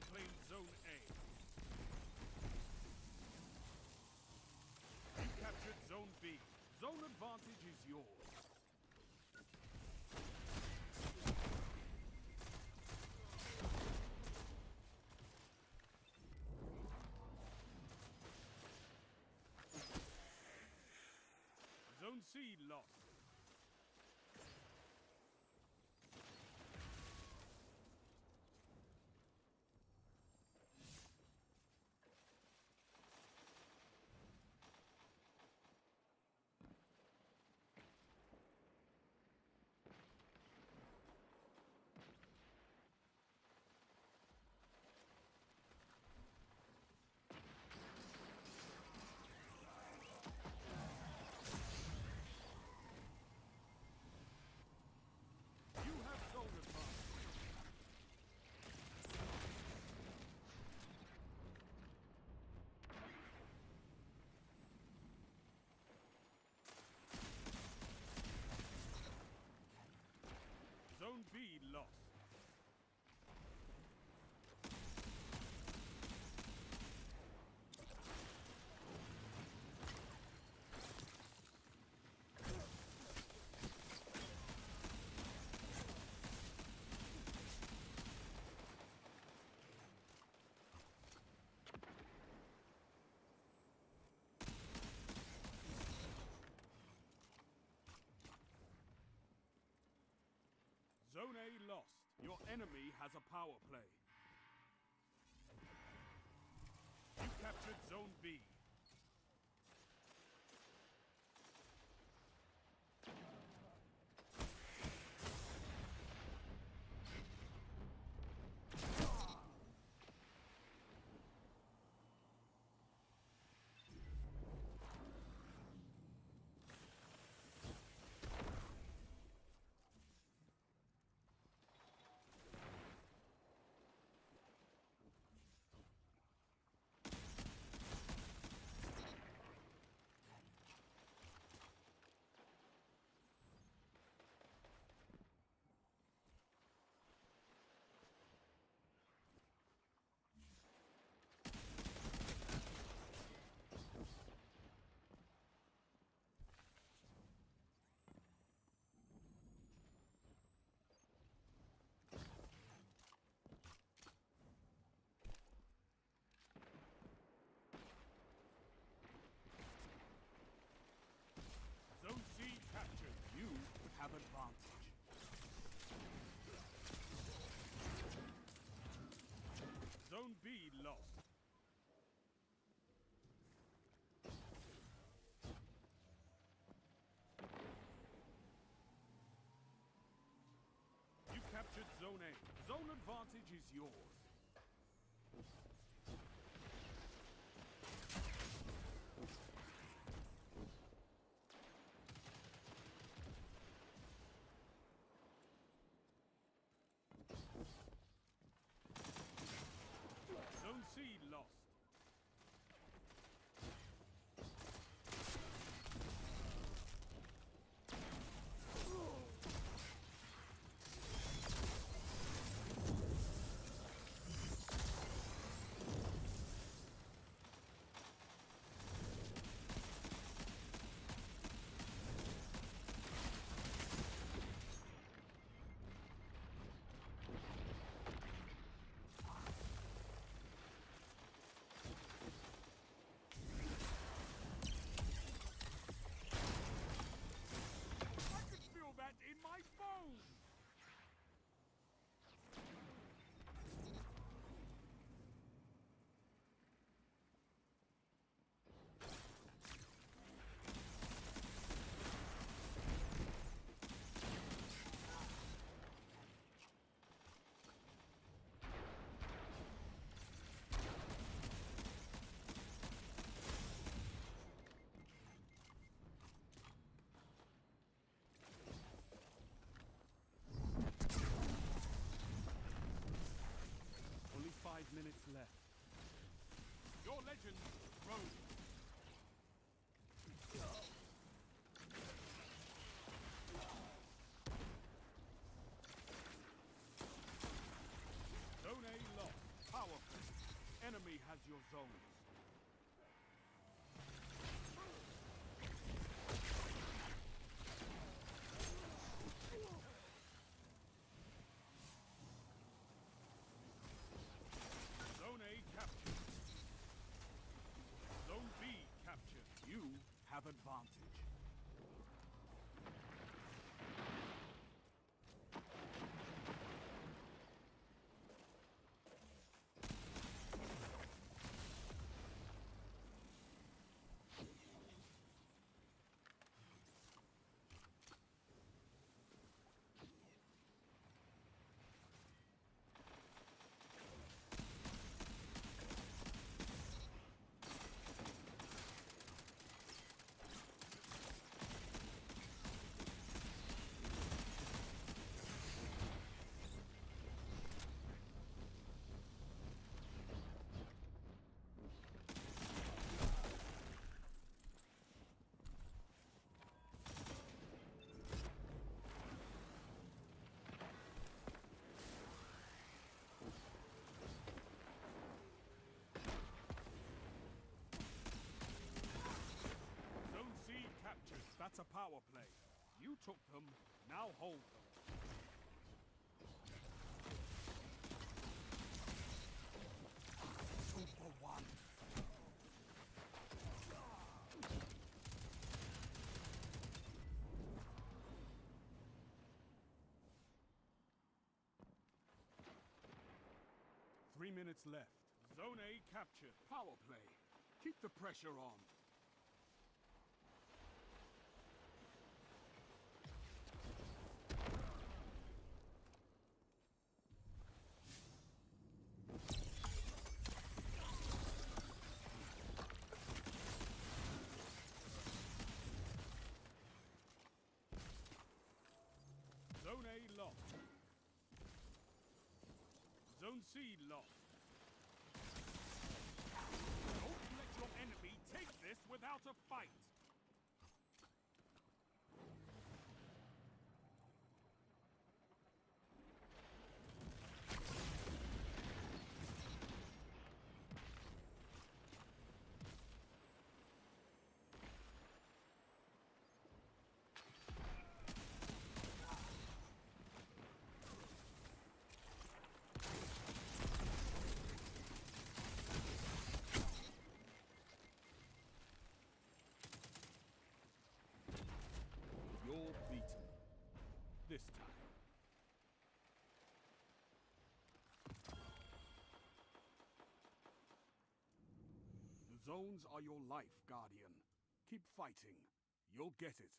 reclaimed Zone A. You captured Zone B. Zone advantage is yours. Zone C lost. You have zone advantage. Zone B lost. Zone A lost. Your enemy has a power play. You captured Zone B. Zone C captured. You have advantage. Zone B lost. You captured Zone A. Zone advantage is yours. C lost. Zones. Zone A captured. Zone B captured. You have advantage. Zone C captured. That's a power play. You took them, now hold them. Two for one. Three minutes left. Zone A captured. Power play. Keep the pressure on. Zone A lost. Zone C lost. Don't let your enemy take this without a fight. Zones are your life, Guardian. Keep fighting. You'll get it.